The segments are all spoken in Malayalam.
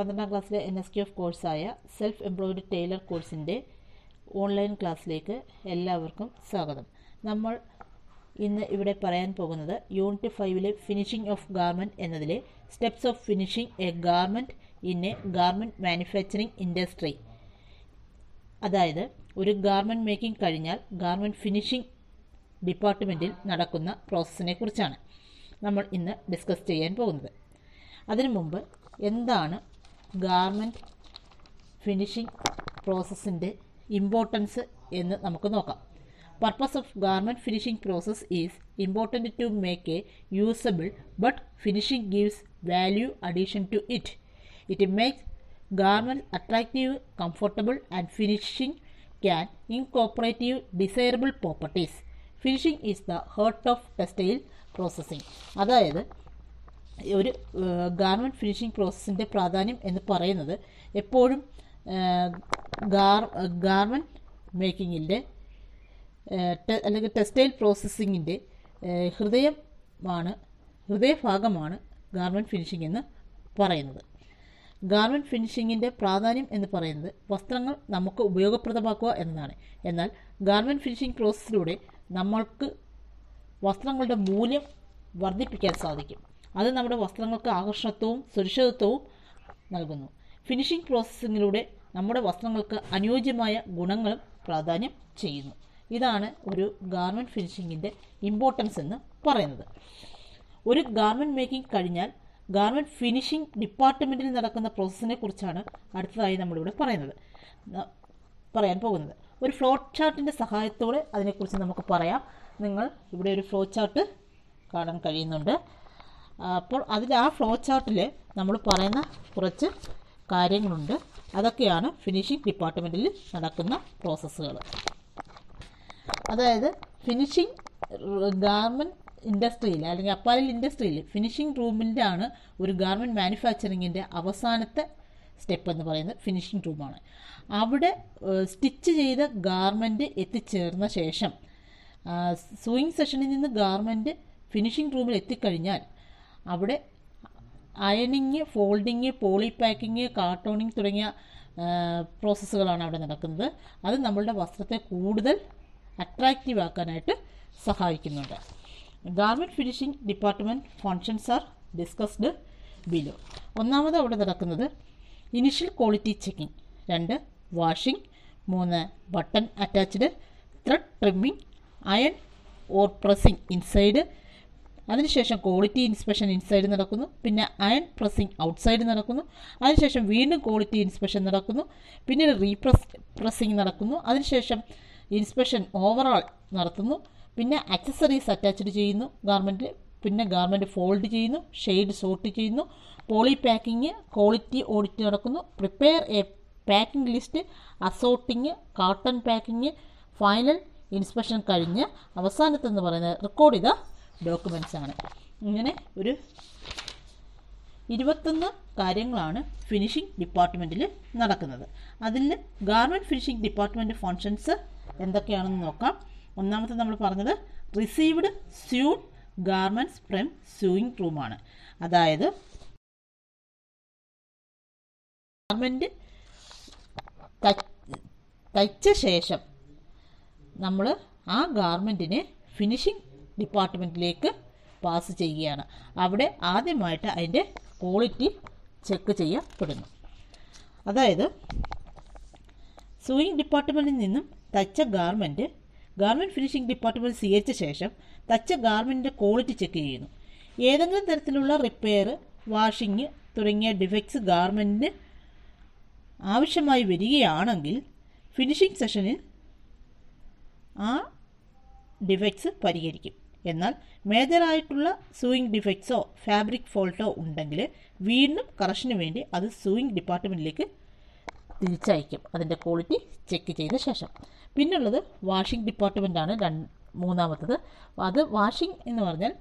പന്ത്രണ്ടാം ക്ലാസ്സിലെ എൻ എസ് ക്യു എഫ് കോഴ്സായ സെൽഫ് എംപ്ലോയിഡ് ടൈലർ കോഴ്സിന്റെ ഓൺലൈൻ ക്ലാസ്സിലേക്ക് എല്ലാവർക്കും സ്വാഗതം. നമ്മൾ ഇന്ന് ഇവിടെ പറയാൻ പോകുന്നത് യൂണിറ്റ് ഫൈവിലെ ഫിനിഷിംഗ് ഓഫ് ഗാർമെന്റ് എന്നതിലെ steps of finishing a garment in a garment manufacturing industry അതായത് ഒരു ഗാർമെന്റ് മേക്കിംഗ് കഴിഞ്ഞാൽ ഗാർമെന്റ് ഫിനിഷിംഗ് ഡിപ്പാർട്ട്മെന്റിൽ നടക്കുന്ന പ്രോസസ്സിനെ കുറിച്ചാണ് നമ്മൾ ഇന്ന് ഡിസ്കസ് ചെയ്യാൻ പോകുന്നത്. അതിനു മുമ്പ് എന്താണ് ഗാർമെന്റ് ഫിനിഷിംഗ് പ്രോസസ്സിന്റെ ഇമ്പോർട്ടൻസ് എന്ന് നമുക്ക് നോക്കാം. Purpose of garment finishing process is important to make a usable but finishing gives value addition to it it makes garment attractive, comfortable and finishing can incorporate desirable properties finishing is the heart of textile processing അതായത് ഒരു ഗാർമെന്റ് ഫിനിഷിംഗ് പ്രോസസ്സിന്റെ പ്രാധാന്യം എന്ന് പറയുന്നത് എപ്പോഴും ഗാർ ഗാർമെന്റ് മേക്കിങ്ങിന്റെ അല്ലെങ്കിൽ ടെക്സ്റ്റൈൽ പ്രോസസ്സിങ്ങിന്റെ ഹൃദയമാണ് ഹൃദയഭാഗമാണ് ഗാർമെന്റ് ഫിനിഷിംഗ് എന്ന് പറയുന്നത്. ഗാർമെന്റ് ഫിനിഷിങ്ങിന്റെ പ്രാധാന്യം എന്ന് പറയുന്നത് വസ്ത്രങ്ങൾ നമുക്ക് ഉപയോഗപ്രദമാക്കുക എന്നതാണ്. എന്നാൽ ഗാർമെന്റ് ഫിനിഷിംഗ് പ്രോസസ്സിലൂടെ നമ്മൾക്ക് വസ്ത്രങ്ങളുടെ മൂല്യം വർദ്ധിപ്പിക്കാൻ സാധിക്കും. അത് നമ്മുടെ വസ്ത്രങ്ങൾക്ക് ആകർഷണത്വവും സുരക്ഷിതത്വവും നൽകുന്നു. ഫിനിഷിംഗ് പ്രോസസ്സിങ്ങിലൂടെ നമ്മുടെ വസ്ത്രങ്ങൾക്ക് അനുയോജ്യമായ ഗുണങ്ങളും പ്രാധാന്യം ചെയ്യുന്നു. ഇതാണ് ഒരു ഗാർമെന്റ് ഫിനിഷിങ്ങിന്റെ ഇമ്പോർട്ടൻസ് എന്ന് പറയുന്നത്. ഒരു ഗാർമെന്റ് മേക്കിംഗ് കഴിഞ്ഞാൽ ഗാർമെന്റ് ഫിനിഷിംഗ് ഡിപ്പാർട്ട്മെന്റിൽ നടക്കുന്ന പ്രോസസ്സിനെ കുറിച്ചാണ് അടുത്തതായി നമ്മളിവിടെ പറയുന്നത്. പറയാൻ പോകുന്നത്. ഒരു ഫ്ലോ ചാർട്ടിന്റെ സഹായത്തോടെ അതിനെക്കുറിച്ച് നമുക്ക് പറയാം. നിങ്ങൾ ഇവിടെ ഒരു ഫ്ലോ ചാർട്ട് കാണാൻ കഴിയുന്നുണ്ട്. അപ്പോൾ അതിൽ ആ ഫ്ലോ ചാർട്ടിൽ നമ്മൾ പറയുന്ന കുറച്ച് കാര്യങ്ങളുണ്ട്. അതൊക്കെയാണ് ഫിനിഷിംഗ് ഡിപ്പാർട്ട്മെന്റിൽ നടക്കുന്ന പ്രോസസ്സുകൾ അതായത് ഫിനിഷിംഗ് ഗാർമെന്റ് ഇൻഡസ്ട്രിയിൽ അല്ലെങ്കിൽ അപ്പാരൽ ഇൻഡസ്ട്രിയിൽ ഫിനിഷിംഗ് റൂമിന്റെ ആണ് ഒരു ഗാർമെന്റ് മാനുഫാക്ചറിങ്ങിന്റെ അവസാനത്തെ സ്റ്റെപ്പ് എന്ന് പറയുന്നത് ഫിനിഷിംഗ് റൂമാണ് അവിടെ സ്റ്റിച്ച് ചെയ്ത ഗാർമെന്റ് എത്തിച്ചേർന്ന ശേഷം സൂയിങ് സെഷനിൽ നിന്ന് ഗാർമെന്റ് ഫിനിഷിംഗ് റൂമിൽ എത്തിക്കഴിഞ്ഞാൽ അവിടെ അയണിങ് ഫോൾഡിങ് പോളി പാക്കിങ് കാർട്ടോണിങ് തുടങ്ങിയ പ്രോസസ്സുകളാണ് അവിടെ നടക്കുന്നത്. അത് നമ്മളുടെ വസ്ത്രത്തെ കൂടുതൽ അട്രാക്റ്റീവ് ആക്കാനായിട്ട് സഹായിക്കുന്നുണ്ട്. Garment finishing department functions are discussed below ഒന്നാമത് അവിടെ നടക്കുന്നത് ഇനിഷ്യൽ ക്വാളിറ്റി ചെക്കിംഗ് രണ്ട് വാഷിംഗ് മൂന്ന് button attached thread trimming iron or pressing inside അതിനുശേഷം ക്വാളിറ്റി ഇൻസ്പെക്ഷൻ ഇൻസൈഡ് നടക്കുന്നു. പിന്നെ അയൺ പ്രസ്സിംഗ് ഔട്ട്സൈഡ് നടക്കുന്നു. അതിനുശേഷം വീണ്ടും ക്വാളിറ്റി ഇൻസ്പെക്ഷൻ നടക്കുന്നു. പിന്നീട് റീപ്രസ് പ്രസ്സിംഗ് നടക്കുന്നു. അതിനുശേഷം ഇൻസ്പെക്ഷൻ ഓവറോൾ നടത്തുന്നു. പിന്നെ അക്സസറീസ് അറ്റാച്ച്ഡ് ചെയ്യുന്നു. ഗാർമെന്റ് പിന്നെ ഗാർമെന്റ് ഫോൾഡ് ചെയ്യുന്നു. ഷെയ്ഡ് സോർട്ട് ചെയ്യുന്നു. പോളി പാക്കിങ് ക്വാളിറ്റി ഓഡിറ്റ് നടക്കുന്നു. Prepare a packing list assorting carton packing final inspection കഴിഞ്ഞ് അവസാനത്തെന്ന് പറയുന്നത് റെക്കോർഡ് ചെയ്ത ഡോക്യുമെന്റ്സ് ആണ്. ഇങ്ങനെ ഒരു ഇരുപത്തൊന്ന് കാര്യങ്ങളാണ് ഫിനിഷിംഗ് ഡിപ്പാർട്ട്മെന്റിൽ നടക്കുന്നത്. അതിൽ ഗാർമെന്റ് ഫിനിഷിംഗ് ഡിപ്പാർട്ട്മെന്റ് ഫങ്ഷൻസ് എന്തൊക്കെയാണെന്ന് നോക്കാം. ഒന്നാമത്തെ നമ്മൾ പറഞ്ഞത് received sewn garments from sewing റൂമാണ് അതായത് ഗാർമെന്റ് തയ്ച്ച ശേഷം നമ്മൾ ആ ഗാർമെന്റിനെ ഫിനിഷിംഗ് ഡിപ്പാർട്ട്മെന്റിലേക്ക് പാസ് ചെയ്യുകയാണ്. അവിടെ ആദ്യമായിട്ട് അതിന്റെ ക്വാളിറ്റി ചെക്ക് ചെയ്യപ്പെടുന്നു. അതായത് സൂയിങ് ഡിപ്പാർട്ട്മെന്റിൽ നിന്നും തച്ച ഗാർമെന്റ് ഗാർമെന്റ് ഫിനിഷിംഗ് ഡിപ്പാർട്ട്മെന്റ് സ്വീകരിച്ച ശേഷം തച്ച ഗാർമെന്റിന്റെ ക്വാളിറ്റി ചെക്ക് ചെയ്യുന്നു. ഏതെങ്കിലും തരത്തിലുള്ള റിപ്പയർ വാഷിംഗ് തുടങ്ങിയ ഡിഫക്ട്സ് ഗാർമെന്റിന് ആവശ്യമായി വരികയാണെങ്കിൽ ഫിനിഷിംഗ് സെഷനിൽ ആ ഡിഫക്ട്സ് പരിഹരിക്കും. എന്നാൽ മേജറായിട്ടുള്ള സൂയിങ് ഡിഫക്ട്സോ ഫാബ്രിക് ഫോൾട്ടോ ഉണ്ടെങ്കിൽ വീണ്ടും കറക്ഷന് വേണ്ടി അത് സൂയിങ് ഡിപ്പാർട്ട്മെന്റിലേക്ക് തിരിച്ചയക്കും. അതിന്റെ ക്വാളിറ്റി ചെക്ക് ചെയ്ത ശേഷം. പിന്നുള്ളത് വാഷിംഗ് ഡിപ്പാർട്ട്മെന്റാണ് രണ്ട് മൂന്നാമത്തത്. അത് വാഷിംഗ് എന്ന് പറഞ്ഞാൽ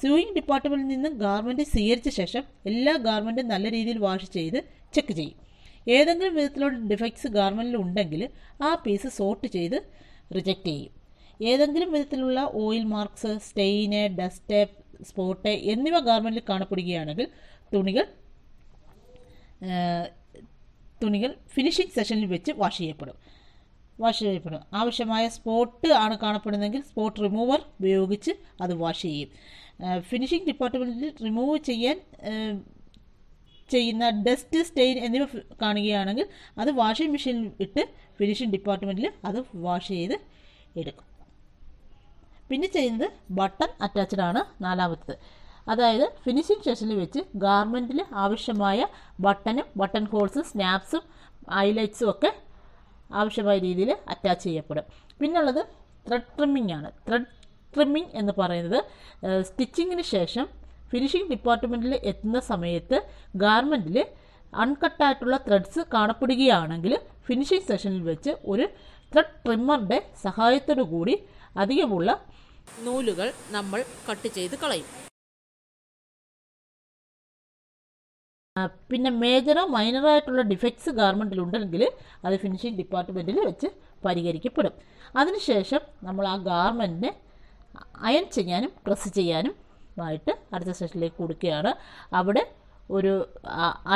സ്യൂയിങ് ഡിപ്പാർട്ട്മെന്റിൽ നിന്ന് ഗാർമെന്റ് സ്വീകരിച്ച ശേഷം എല്ലാ ഗാർമെന്റും നല്ല രീതിയിൽ വാഷ് ചെയ്ത് ചെക്ക് ചെയ്യും. ഏതെങ്കിലും വിധത്തിലുള്ള ഡിഫക്ട്സ് ഗാർമെന്റിൽ ഉണ്ടെങ്കിൽ ആ പീസ് സോർട്ട് ചെയ്ത് റിജക്റ്റ് ചെയ്യും. ഏതെങ്കിലും വിധത്തിലുള്ള oil marks stain dust spot എന്നിവ ഗാർമെന്റിൽ കാണപ്പെടുകയാണെങ്കിൽ തുണികൾ തുണികൾ ഫിനിഷിംഗ് സെഷനിൽ വെച്ച് വാഷ് ചെയ്യപ്പെടും. വാഷ് ചെയ്യപ്പെടും. ആവശ്യമായ സ്പോട്ട് ആണ് കാണപ്പെടുന്നതെങ്കിൽ സ്പോട്ട് റിമൂവർ ഉപയോഗിച്ച് അത് വാഷ് ചെയ്യും. ഫിനിഷിംഗ് ഡിപ്പാർട്ട്മെന്റിൽ റിമൂവ് ചെയ്യാൻ ചെയ്യുന്ന ഡസ്റ്റ് സ്റ്റെയിൻ എന്നിവ കാണുകയാണെങ്കിൽ അത് വാഷിംഗ് മെഷീനിൽ ഇട്ട് ഫിനിഷിംഗ് ഡിപ്പാർട്ട്മെന്റിൽ അത് വാഷ് ചെയ്ത് എടുക്കും. പിന്നെ ചെയ്യുന്നത് ബട്ടൺ അറ്റാച്ച്ഡ് ആണ് നാലാമത്തത്. അതായത് ഫിനിഷിംഗ് സെഷനിൽ വെച്ച് ഗാർമെന്റിൽ ആവശ്യമായ ബട്ടണും ബട്ടൺ ഹോൾസും സ്നാപ്സും ഹൈലൈറ്റ്സും ഒക്കെ ആവശ്യമായ രീതിയിൽ അറ്റാച്ച് ചെയ്യപ്പെടും. പിന്നുള്ളത് ത്രെഡ് ട്രിമ്മിംഗ് ആണ്. ത്രെഡ് ട്രിമ്മിംഗ് എന്ന് പറയുന്നത് സ്റ്റിച്ചിങ്ങിന് ശേഷം ഫിനിഷിംഗ് ഡിപ്പാർട്ട്മെന്റിൽ എത്തുന്ന സമയത്ത് ഗാർമെന്റിൽ അൺകട്ടായിട്ടുള്ള ത്രെഡ്സ് കാണപ്പെടുകയാണെങ്കിൽ ഫിനിഷിംഗ് സെഷനിൽ വെച്ച് ഒരു ത്രെഡ് ട്രിമ്മറിന്റെ സഹായത്തോടു കൂടി അധികമുള്ള നൂലുകൾ നമ്മൾ കട്ട് ചെയ്ത് കളയും. പിന്നെ മേജറോ മൈനറോ ആയിട്ടുള്ള ഡിഫക്ട്സ് ഗാർമെന്റിൽ ഉണ്ടെങ്കിൽ അത് ഫിനിഷിംഗ് ഡിപ്പാർട്ട്മെന്റിൽ വെച്ച് പരിഹരിക്കപ്പെടും. അതിനുശേഷം നമ്മൾ ആ ഗാർമെന്റിനെ അയൺ ചെയ്യാനും പ്രസ് ചെയ്യാനും ആയിട്ട് അടുത്ത സെഷനിലേക്ക് കൊടുക്കുകയാണ്. അവിടെ ഒരു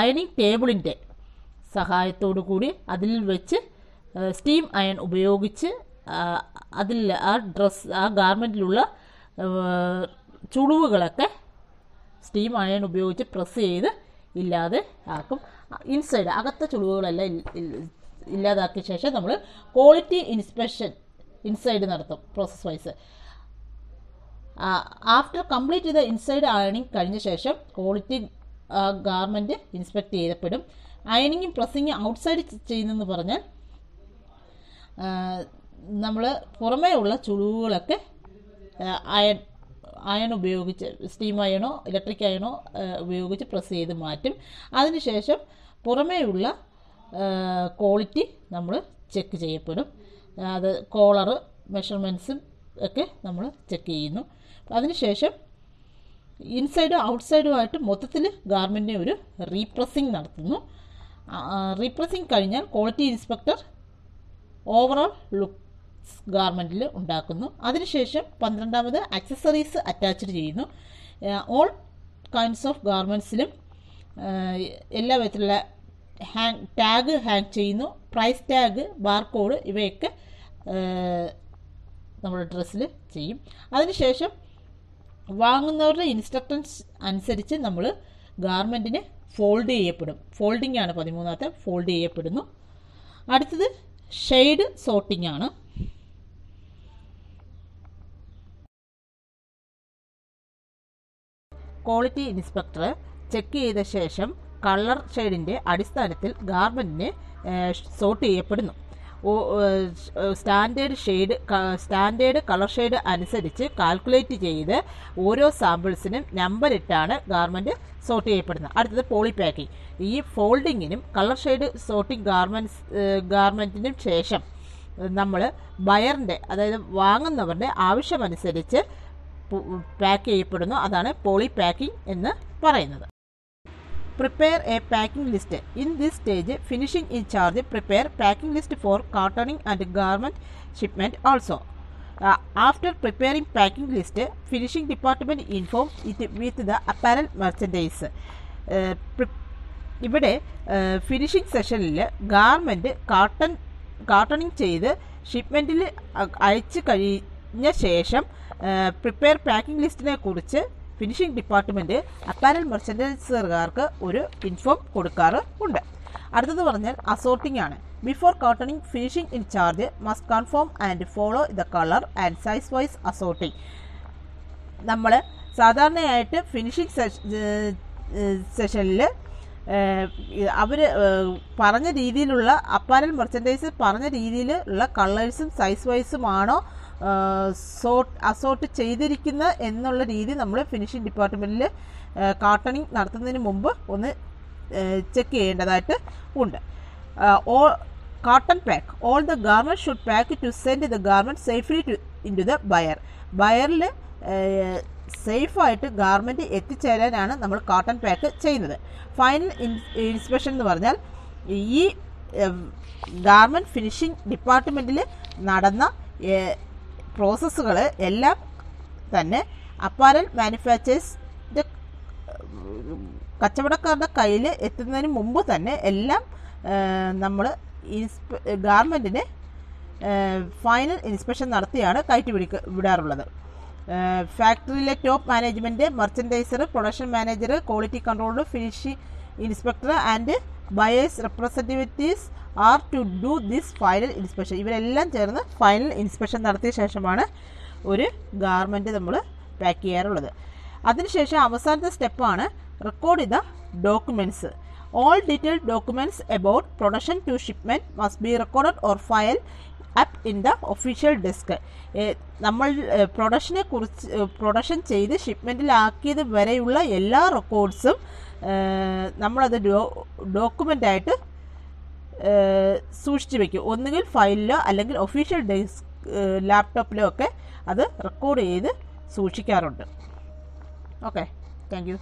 അയണിങ് ടേബിളിന്റെ സഹായത്തോടു കൂടി അതിൽ വെച്ച് സ്റ്റീം അയൺ ഉപയോഗിച്ച് അതിൽ ആ ഡ്രസ് ആ ഗാർമെന്റിലുള്ള ചുളിവുകളൊക്കെ സ്റ്റീം അയൺ ഉപയോഗിച്ച് പ്രസ് ചെയ്ത് ഇല്ലാതെ ആക്കും. ഇൻസൈഡ് അകത്തെ ചുളിവുകളെല്ലാം ഇല്ലാതാക്കിയ ശേഷം നമ്മൾ ക്വാളിറ്റി ഇൻസ്പെക്ഷൻ ഇൻസൈഡ് നടത്തും പ്രോസസ് വൈസ് ആഫ്റ്റർ കംപ്ലീറ്റ് ചെയ്ത ഇൻസൈഡ് അയണിങ് കഴിഞ്ഞ ശേഷം ക്വാളിറ്റി ഗാർമെന്റ് ഇൻസ്പെക്ട് ചെയ്യപ്പെടും. അയണിങ്ങും പ്രസ്സിങ്ങും ഔട്ട്സൈഡ് ചെയ്യുന്നതെന്ന് പറഞ്ഞാൽ നമ്മൾ പുറമേ ഉള്ള ചുളിവുകളൊക്കെ അയൺ അയൺ ഉപയോഗിച്ച് സ്റ്റീം അയണോ ഇലക്ട്രിക് അയണോ ഉപയോഗിച്ച് പ്രസ് ചെയ്ത് മാറ്റും. അതിനുശേഷം പുറമേയുള്ള ക്വാളിറ്റി നമ്മൾ ചെക്ക് ചെയ്യപ്പെടും. അത് കോളറ് മെഷർമെന്റ്സും ഒക്കെ നമ്മൾ ചെക്ക് ചെയ്യുന്നു. അതിനുശേഷം ഇൻസൈഡും ഔട്ട്സൈഡുമായിട്ട് മൊത്തത്തിൽ ഗാർമെന്റിനെ ഒരു റീപ്രസിങ് നടത്തുന്നു. റീപ്രസിങ് കഴിഞ്ഞാൽ ക്വാളിറ്റി ഇൻസ്പെക്ടർ ഓവറോൾ ലുക്സ് ഗാർമെന്റിൽ ഉണ്ടാക്കുന്നു. അതിനുശേഷം പന്ത്രണ്ടാമത് അക്സസറീസ് അറ്റാച്ച്ഡ് ചെയ്യുന്നു. ഓൾ കൈൻഡ്സ് ഓഫ് ഗാർമെന്റ്സിലും എല്ലാ വിധത്തിലുള്ള ഹാങ് ടാഗ് ഹാങ് ചെയ്യുന്നു. പ്രൈസ് ടാഗ് ബാർകോഡ് ഇവയൊക്കെ നമ്മുടെ ഡ്രസ്സിൽ ചെയ്യും. അതിനുശേഷം വാങ്ങുന്നവരുടെ ഇൻസ്ട്രക്ഷൻസ് അനുസരിച്ച് നമ്മൾ ഗാർമെന്റിന് ഫോൾഡ് ചെയ്യപ്പെടും. ഫോൾഡിംഗ് ആണ് പതിമൂന്നാമത്തെ ഫോൾഡ് ചെയ്യപ്പെടുന്നു. അടുത്തത് ഷെയ്ഡ് സോർട്ടിംഗ് ആണ്. ക്വാളിറ്റി ഇൻസ്പെക്ടർ ചെക്ക് ചെയ്ത ശേഷം കളർ ഷെയ്ഡിന്റെ അടിസ്ഥാനത്തിൽ ഗാർമെന്റിന് സോർട്ട് ചെയ്യപ്പെടുന്നു. Standard shade standard colour shade അനുസരിച്ച് കാൽക്കുലേറ്റ് ചെയ്ത് ഓരോ സാമ്പിൾസിനും നമ്പർ ഇട്ടാണ് ഗാർമെന്റ് സോർട്ട് ചെയ്യപ്പെടുന്നത്. അടുത്തത് പോളി പാക്കിംഗ് ഈ ഫോൾഡിങ്ങിനും കളർ ഷെയ്ഡ് സോർട്ടിംഗ് ഗാർമെന്റ്സ് ഗാർമെന്റിനും ശേഷം നമ്മൾ ബയറിന്റെ അതായത് വാങ്ങുന്നവരുടെ ആവശ്യമനുസരിച്ച് പാക്ക് ചെയ്യപ്പെടുന്നു. അതാണ് പോളി പാക്കിംഗ് എന്ന് പറയുന്നത്. Prepare a packing list in this stage finishing in charge prepare packing list for cartoning and garment shipment also after preparing packing list finishing department inform it with the apparel merchandise ഇവിടെ ഫിനിഷിംഗ് സെഷനിൽ ഗാർമെന്റ് കാർട്ടൺ കാർട്ടണിങ് ചെയ്ത് ഷിപ്മെന്റിൽ അയച്ചു കഴിഞ്ഞ ശേഷം പ്രിപ്പയർ പാക്കിംഗ് ലിസ്റ്റിനെ കുറിച്ച് ഫിനിഷിംഗ് ഡിപ്പാർട്ട്മെന്റ് അപ്പാരൽ മെർച്ചൻഡൈസറുകാർക്ക് ഒരു ഇൻഫോം കൊടുക്കാറ് ഉണ്ട്. അടുത്തത് പറഞ്ഞാൽ അസോർട്ടിംഗ് ആണ്. Before cartoning finishing in charge must conform and follow the colour and size wise assorting നമ്മൾ സാധാരണയായിട്ട് ഫിനിഷിംഗ് സെഷനിൽ അവർ പറഞ്ഞ രീതിയിലുള്ള അപ്പാരൽ മെർച്ചൻഡൈസ് പറഞ്ഞ രീതിയിലുള്ള കളേഴ്സും സൈസ് വൈസുമാണോ സോട്ട് അസോർട്ട് ചെയ്തിരിക്കുന്ന എന്നുള്ള രീതി നമ്മൾ ഫിനിഷിംഗ് ഡിപ്പാർട്ട്മെന്റിൽ കാർട്ടണിങ് നടത്തുന്നതിന് മുമ്പ് ഒന്ന് ചെക്ക് ചെയ്യേണ്ടതായിട്ട് ഉണ്ട്. ഓ carton pack all the garment should pack to send the garment safely to into the buyer ബയറിൽ സേഫായിട്ട് ഗാർമെന്റ് എത്തിച്ചേരാനാണ് നമ്മൾ കാട്ടൺ പാക്ക് ചെയ്യുന്നത്. ഫൈനൽ ഇൻസ്പെക്ഷൻ എന്ന് പറഞ്ഞാൽ ഈ ഗാർമെന്റ് ഫിനിഷിംഗ് ഡിപ്പാർട്ട്മെന്റിൽ നടന്ന പ്രോസസ്സുകൾ എല്ലാം തന്നെ അപ്പാരൽ മാനുഫാക്ചേഴ്സിന്റെ കച്ചവടക്കാരുടെ കയ്യിൽ എത്തുന്നതിന് മുമ്പ് തന്നെ എല്ലാം നമ്മൾ ഇൻസ്പെ ഗാർമെന്റിന് ഫൈനൽ ഇൻസ്പെക്ഷൻ നടത്തിയാണ് കയറ്റി വിടിക്ക വിടാറുള്ളത്. ഫാക്ടറിയിലെ top management merchandiser production manager quality controller finishing inspector and buyers representatives are to do this final inspection ഇവരെല്ലാം ചേർന്ന് ഫൈനൽ ഇൻസ്പെക്ഷൻ നടത്തിയ ശേഷമാണ് ഒരു ഗാർമെന്റ് നമ്മൾ പാക്ക് ചെയ്യാറുള്ളത്. അതിനുശേഷം അവസാനത്തെ സ്റ്റെപ്പാണ് റെക്കോർഡ് ചെയ്ത documents all detailed documents about production to shipment must be recorded or file up in the official desk നമ്മൾ പ്രൊഡക്ഷനെ കുറിച്ച് പ്രൊഡക്ഷൻ ചെയ്ത് ഷിപ്മെന്റിലാക്കിയത് വരെയുള്ള എല്ലാ റെക്കോർഡ്സും നമ്മളത് ഡോ ഡോക്യുമെന്റായിട്ട് സൂക്ഷിച്ചു വെക്കും ഒന്നുകിൽ ഫയലിലോ അല്ലെങ്കിൽ ഒഫീഷ്യൽ ഡെസ്ക് ലാപ്ടോപ്പിലോ ഒക്കെ അത് റെക്കോർഡ് ചെയ്ത് സൂക്ഷിക്കാറുണ്ട്. Okay thank you